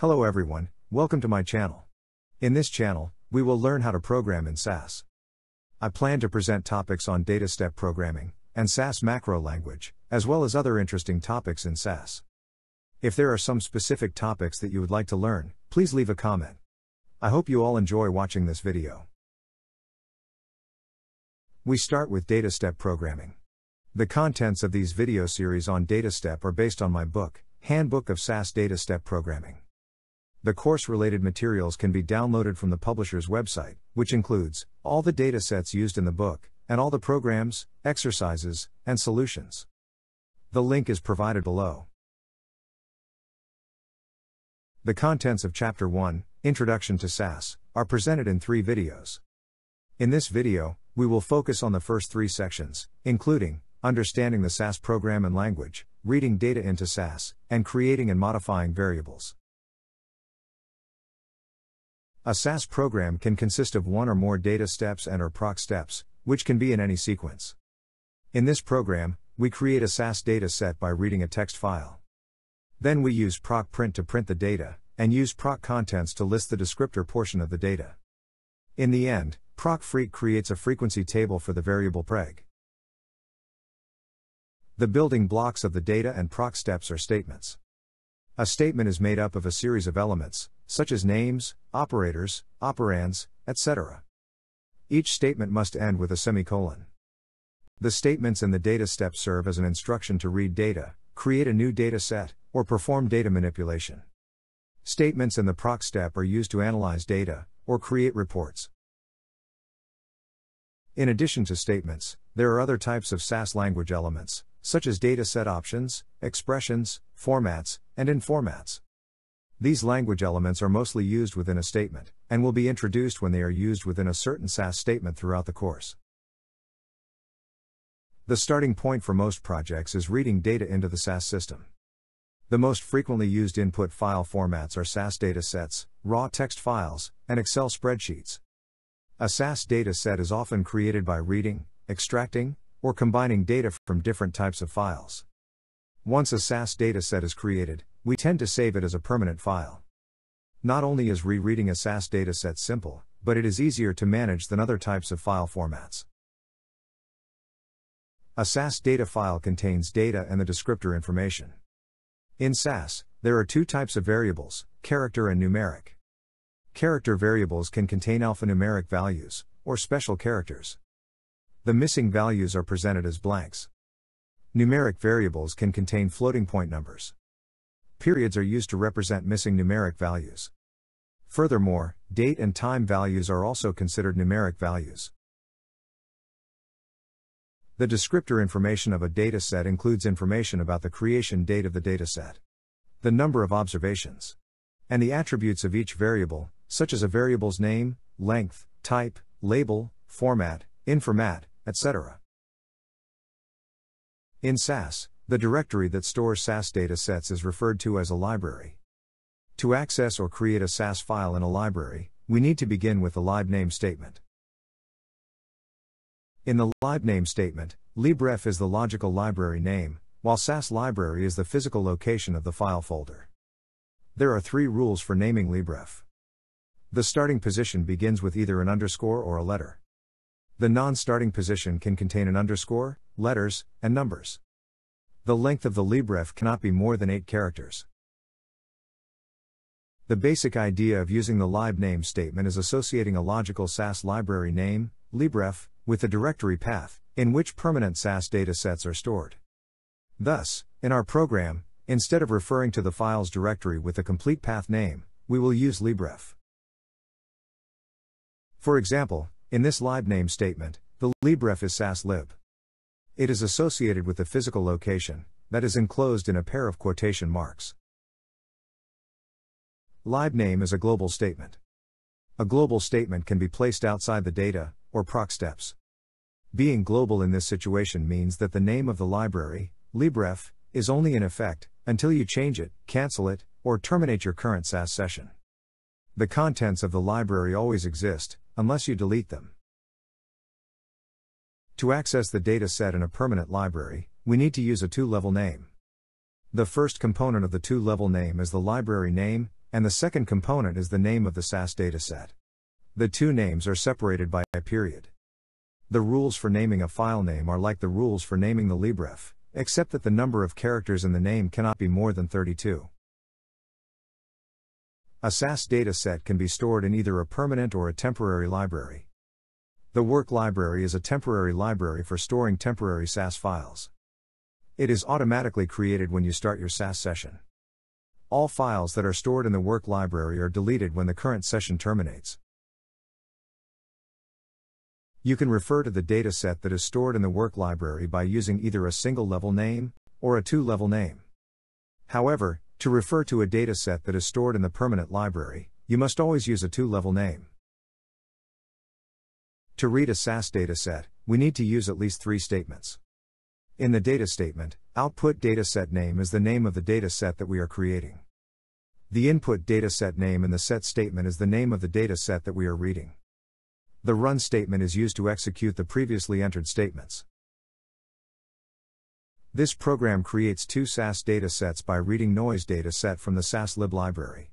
Hello everyone, welcome to my channel. In this channel, we will learn how to program in SAS. I plan to present topics on data step programming and SAS macro language, as well as other interesting topics in SAS. If there are some specific topics that you would like to learn, please leave a comment. I hope you all enjoy watching this video. We start with data step programming. The contents of these video series on data step are based on my book, Handbook of SAS Data Step Programming. The course related materials can be downloaded from the publisher's website, which includes all the datasets used in the book, and all the programs, exercises, and solutions. The link is provided below. The contents of Chapter 1, Introduction to SAS, are presented in three videos. In this video, we will focus on the first three sections, including understanding the SAS program and language, reading data into SAS, and creating and modifying variables. A SAS program can consist of one or more data steps and or proc steps, which can be in any sequence. In this program, we create a SAS data set by reading a text file. Then we use proc print to print the data, and use proc contents to list the descriptor portion of the data. In the end, proc freq creates a frequency table for the variable preg. The building blocks of the data and proc steps are statements. A statement is made up of a series of elements, such as names, operators, operands, etc. Each statement must end with a semicolon. The statements in the data step serve as an instruction to read data, create a new data set, or perform data manipulation. Statements in the proc step are used to analyze data, or create reports. In addition to statements, there are other types of SAS language elements, such as data set options, expressions, formats, and informats. These language elements are mostly used within a statement, and will be introduced when they are used within a certain SAS statement throughout the course. The starting point for most projects is reading data into the SAS system. The most frequently used input file formats are SAS datasets, raw text files, and Excel spreadsheets. A SAS data set is often created by reading, extracting, or combining data from different types of files. Once a SAS dataset is created, we tend to save it as a permanent file. Not only is rereading a SAS dataset simple, but it is easier to manage than other types of file formats. A SAS data file contains data and the descriptor information. In SAS, there are two types of variables character and numeric. Character variables can contain alphanumeric values, or special characters. The missing values are presented as blanks. Numeric variables can contain floating point numbers. Periods are used to represent missing numeric values. Furthermore, date and time values are also considered numeric values. The descriptor information of a dataset includes information about the creation date of the dataset, the number of observations, and the attributes of each variable, such as a variable's name, length, type, label, format, informat, etc. In SAS, the directory that stores SAS datasets is referred to as a library. To access or create a SAS file in a library, we need to begin with the libname statement. In the libname statement, libref is the logical library name, while SAS library is the physical location of the file folder. There are three rules for naming libref. The starting position begins with either an underscore or a letter. The non starting position can contain an underscore, letters, and numbers. The length of the libref cannot be more than 8 characters. The basic idea of using the libname statement is associating a logical SAS library name, libref, with the directory path, in which permanent SAS datasets are stored. Thus, in our program, instead of referring to the file's directory with the complete path name, we will use libref. For example, in this libname statement, the libref is saslib. It is associated with the physical location, that is enclosed in a pair of quotation marks. Libname is a global statement. A global statement can be placed outside the data, or proc steps. Being global in this situation means that the name of the library, libref, is only in effect until you change it, cancel it, or terminate your current SAS session. The contents of the library always exist, unless you delete them. To access the data set in a permanent library, we need to use a two level name. The first component of the two level name is the library name, and the second component is the name of the SAS dataset. The two names are separated by a period. The rules for naming a file name are like the rules for naming the libref, except that the number of characters in the name cannot be more than 32. A SAS dataset can be stored in either a permanent or a temporary library. The work library is a temporary library for storing temporary SAS files. It is automatically created when you start your SAS session. All files that are stored in the work library are deleted when the current session terminates. You can refer to the dataset that is stored in the work library by using either a single level name or a two level name. However, to refer to a dataset that is stored in the permanent library, you must always use a two level name. To read a SAS dataset, we need to use at least three statements. In the data statement, output dataset name is the name of the dataset that we are creating. The input dataset name in the set statement is the name of the dataset that we are reading. The run statement is used to execute the previously entered statements. This program creates two SAS datasets by reading noise dataset from the saslib library.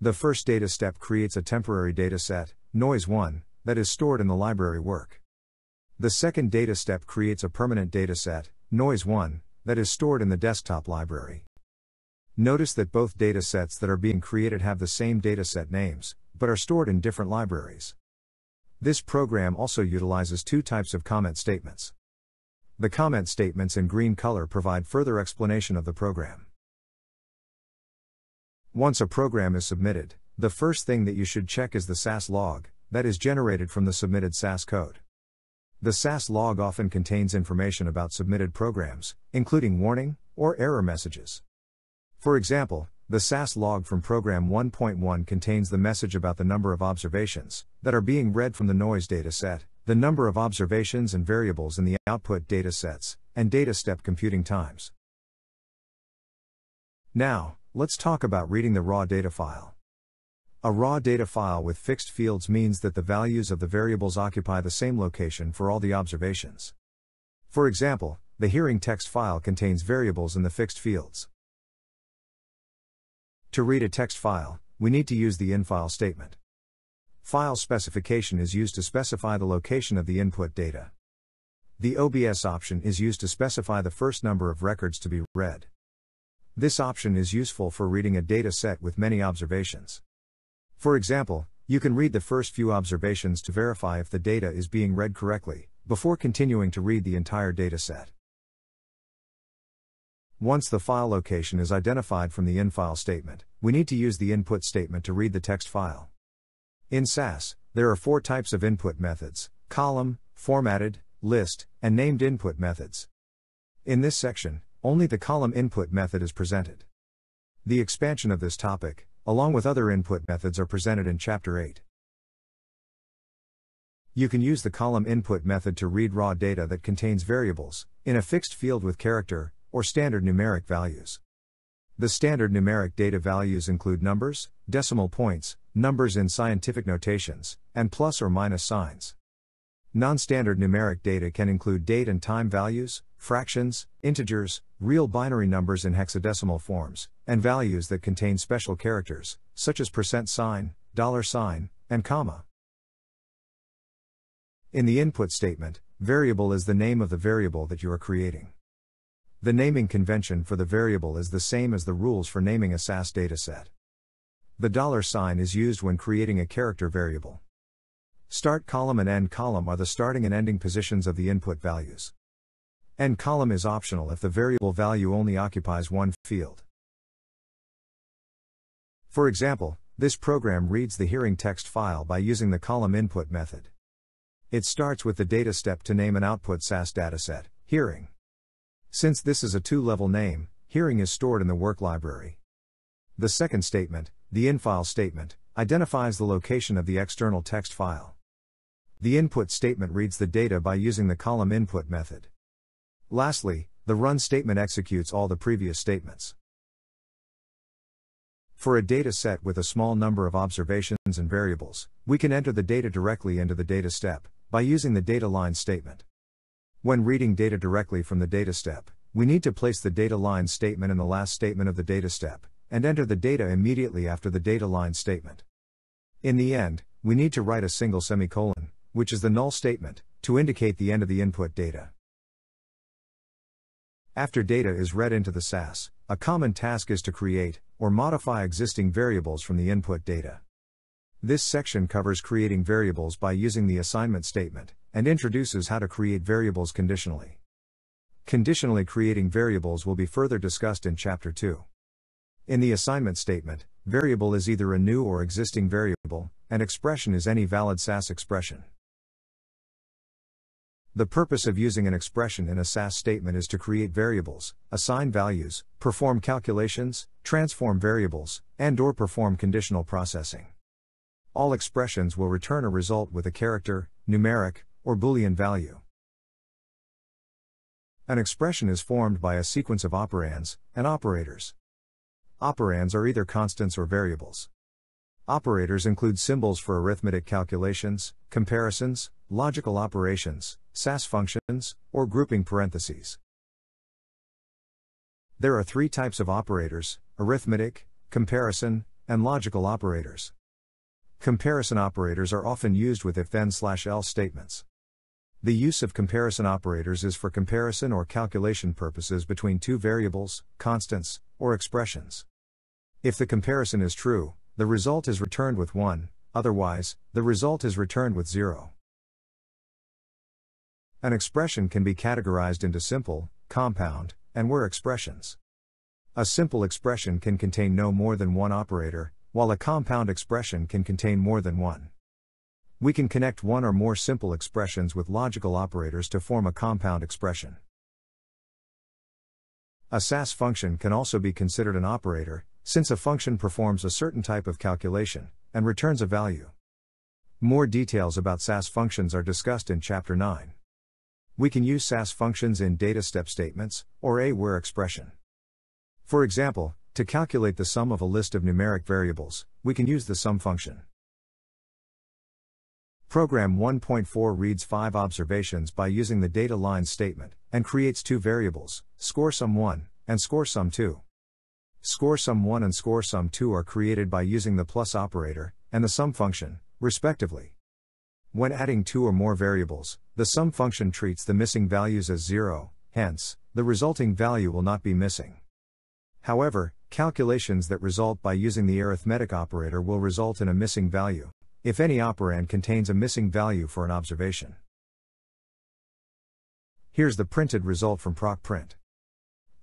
The first data step creates a temporary dataset, noise1, that is stored in the library work. The second data step creates a permanent dataset, noise1, that is stored in the desktop library. Notice that both datasets that are being created have the same dataset names, but are stored in different libraries. This program also utilizes two types of comment statements. The comment statements in green color provide further explanation of the program. Once a program is submitted, the first thing that you should check is the SAS log, that is generated from the submitted SAS code. The SAS log often contains information about submitted programs, including warning or error messages. For example, the SAS log from program 1.1 contains the message about the number of observations that are being read from the noise dataset, the number of observations and variables in the output datasets, and data step computing times. Now, let's talk about reading the raw data file. A raw data file with fixed fields means that the values of the variables occupy the same location for all the observations. For example, the hearing text file contains variables in the fixed fields. To read a text file, we need to use the infile statement. File specification is used to specify the location of the input data. The OBS option is used to specify the first number of records to be read. This option is useful for reading a data set with many observations. For example, you can read the first few observations to verify if the data is being read correctly, before continuing to read the entire dataset. Once the file location is identified from the infile statement, we need to use the input statement to read the text file. In SAS, there are four types of input methods column, formatted, list, and named input methods. In this section, only the column input method is presented. The expansion of this topic, along with other input methods, are presented in Chapter 8. You can use the column input method to read raw data that contains variables, in a fixed field with character, or standard numeric values. The standard numeric data values include numbers, decimal points, numbers in scientific notations, and plus or minus signs. Non-standard numeric data can include date and time values, fractions, integers, real binary numbers in hexadecimal forms, and values that contain special characters, such as percent sign, dollar sign, and comma. In the input statement, variable is the name of the variable that you are creating. The naming convention for the variable is the same as the rules for naming a SAS dataset. The dollar sign is used when creating a character variable. Start column and end column are the starting and ending positions of the input values. End column is optional if the variable value only occupies one field. For example, this program reads the hearing text file by using the column input method. It starts with the data step to name an output SAS dataset, hearing. Since this is a two level name, hearing is stored in the work library. The second statement, the infile statement, identifies the location of the external text file. The input statement reads the data by using the column input method. Lastly, the run statement executes all the previous statements. For a data set with a small number of observations and variables, we can enter the data directly into the data step by using the data line statement. When reading data directly from the data step, we need to place the data line statement in the last statement of the data step, and enter the data immediately after the data line statement. In the end, we need to write a single semicolon, which is the null statement, to indicate the end of the input data. After data is read into the SAS, a common task is to create or modify existing variables from the input data. This section covers creating variables by using the assignment statement and introduces how to create variables conditionally. Conditionally creating variables will be further discussed in Chapter 2. In the assignment statement, variable is either a new or existing variable, and expression is any valid SAS expression. The purpose of using an expression in a SAS statement is to create variables, assign values, perform calculations, transform variables, and or perform conditional processing. All expressions will return a result with a character, numeric, or boolean value. An expression is formed by a sequence of operands and operators. Operands are either constants or variables. Operators include symbols for arithmetic calculations, comparisons, logical operations, SAS functions, or grouping parentheses. There are three types of operators arithmetic, comparison, and logical operators. Comparison operators are often used with if then slash else statements. The use of comparison operators is for comparison or calculation purposes between two variables, constants, or expressions. If the comparison is true, the result is returned with 1, otherwise, the result is returned with 0. An expression can be categorized into simple, compound, and where expressions. A simple expression can contain no more than one operator, while a compound expression can contain more than one. We can connect one or more simple expressions with logical operators to form a compound expression. A SAS function can also be considered an operator, since a function performs a certain type of calculation, and returns a value. More details about SAS functions are discussed in Chapter 9. We can use SAS functions in data step statements, or a where expression. For example, to calculate the sum of a list of numeric variables, we can use the sum function. Program 1.4 reads five observations by using the data line statement, and creates two variables, score sum 1 and score sum 2. Score sum 1 and score sum 2 are created by using the plus operator and the sum function, respectively. When adding two or more variables, the sum function treats the missing values as zero, hence, the resulting value will not be missing. However, calculations that result by using the arithmetic operator will result in a missing value, if any operand contains a missing value for an observation. Here's the printed result from proc print.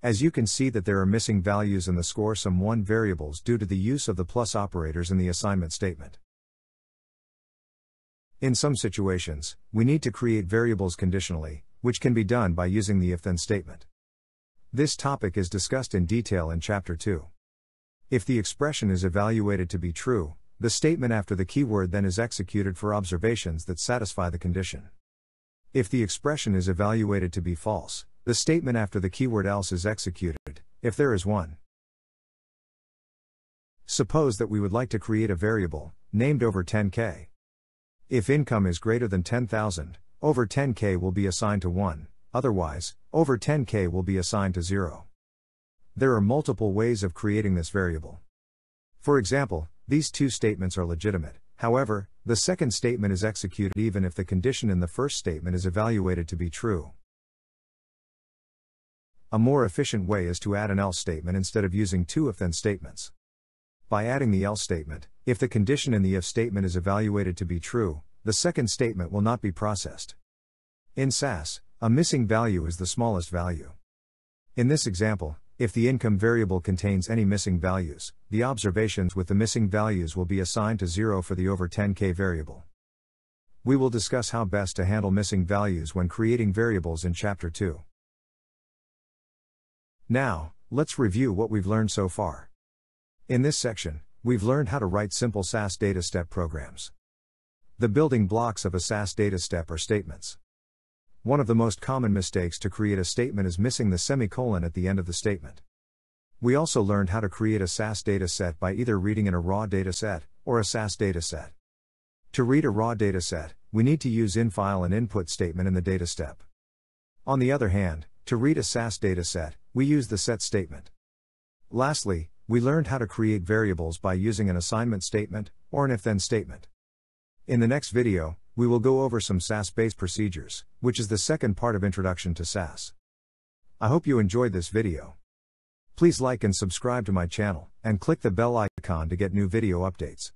As you can see that there are missing values in the score sum 1 variables due to the use of the plus operators in the assignment statement. In some situations, we need to create variables conditionally, which can be done by using the if then statement. This topic is discussed in detail in Chapter 2. If the expression is evaluated to be true, the statement after the keyword then is executed for observations that satisfy the condition. If the expression is evaluated to be false, the statement after the keyword else is executed, if there is one. Suppose that we would like to create a variable, named over 10k. If income is greater than 10,000, over 10k will be assigned to 1, otherwise, over 10k will be assigned to 0. There are multiple ways of creating this variable. For example, these two statements are legitimate, however, the second statement is executed even if the condition in the first statement is evaluated to be true. A more efficient way is to add an else statement instead of using two if then statements. By adding the else statement, if the condition in the if statement is evaluated to be true, the second statement will not be processed. In SAS, a missing value is the smallest value. In this example, if the income variable contains any missing values, the observations with the missing values will be assigned to 0 for the over 10k variable. We will discuss how best to handle missing values when creating variables in Chapter 2. Now, let's review what we've learned so far. In this section, we've learned how to write simple SAS data step programs. The building blocks of a SAS data step are statements. One of the most common mistakes to create a statement is missing the semicolon at the end of the statement. We also learned how to create a SAS data set by either reading in a raw data set or a SAS data set. To read a raw data set, we need to use infile and input statement in the data step. On the other hand, to read a SAS dataset, we use the set statement. Lastly, we learned how to create variables by using an assignment statement, or an if then statement. In the next video, we will go over some SAS based procedures, which is the second part of Introduction to SAS. I hope you enjoyed this video. Please like and subscribe to my channel, and click the bell icon to get new video updates.